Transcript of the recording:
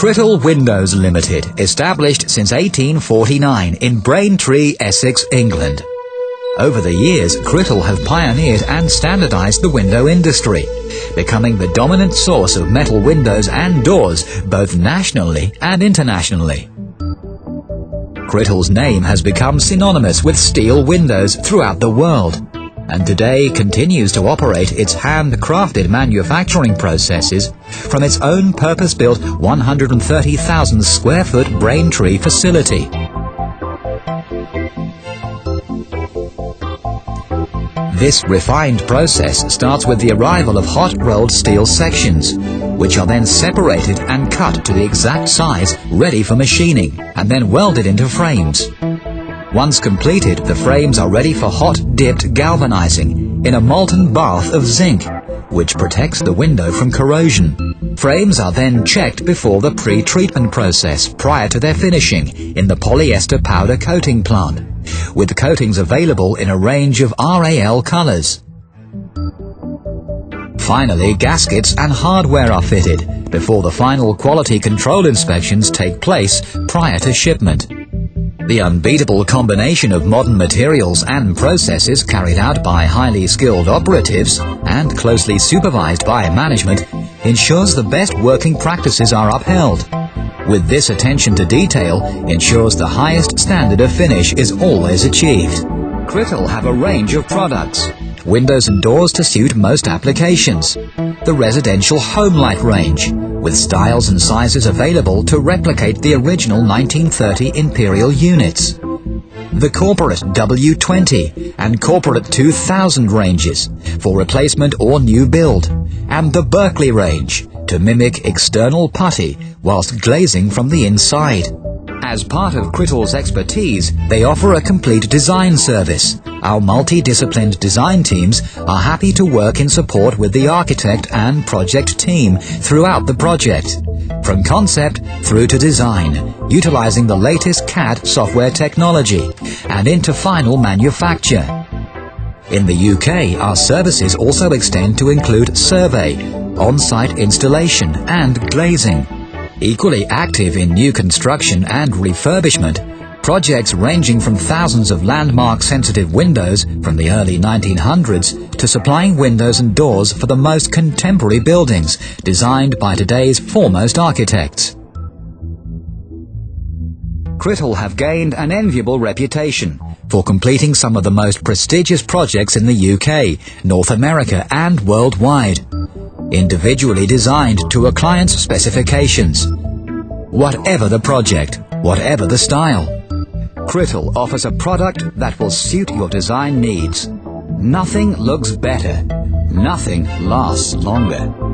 Crittall Windows Limited, established since 1849 in Braintree, Essex, England. Over the years, Crittall have pioneered and standardized the window industry, becoming the dominant source of metal windows and doors both nationally and internationally. Crittall's name has become synonymous with steel windows throughout the world, and today continues to operate its handcrafted manufacturing processes from its own purpose-built 130,000 square foot Braintree facility. This refined process starts with the arrival of hot-rolled steel sections, which are then separated and cut to the exact size ready for machining, and then welded into frames. Once completed, the frames are ready for hot-dipped galvanizing in a molten bath of zinc, which protects the window from corrosion. Frames are then checked before the pre-treatment process prior to their finishing in the polyester powder coating plant, with coatings available in a range of RAL colors. Finally, gaskets and hardware are fitted before the final quality control inspections take place prior to shipment. The unbeatable combination of modern materials and processes carried out by highly skilled operatives and closely supervised by management ensures the best working practices are upheld. With this attention to detail ensures the highest standard of finish is always achieved. Crittall have a range of products, windows and doors to suit most applications, the residential Homelight range, with styles and sizes available to replicate the original 1930 Imperial units. The corporate W20 and corporate 2000 ranges for replacement or new build, and the Berkeley range to mimic external putty whilst glazing from the inside. As part of Crittall's expertise, they offer a complete design service. Our multidisciplined design teams are happy to work in support with the architect and project team throughout the project, from concept through to design, utilizing the latest CAD software technology, and into final manufacture. In the UK, our services also extend to include survey, on-site installation and glazing. Equally active in new construction and refurbishment, projects ranging from thousands of landmark sensitive windows from the early 1900s to supplying windows and doors for the most contemporary buildings designed by today's foremost architects. Crittall have gained an enviable reputation for completing some of the most prestigious projects in the UK, North America and worldwide individually designed to a client's specifications. Whatever the project, whatever the style, Crittall offers a product that will suit your design needs. Nothing looks better. Nothing lasts longer.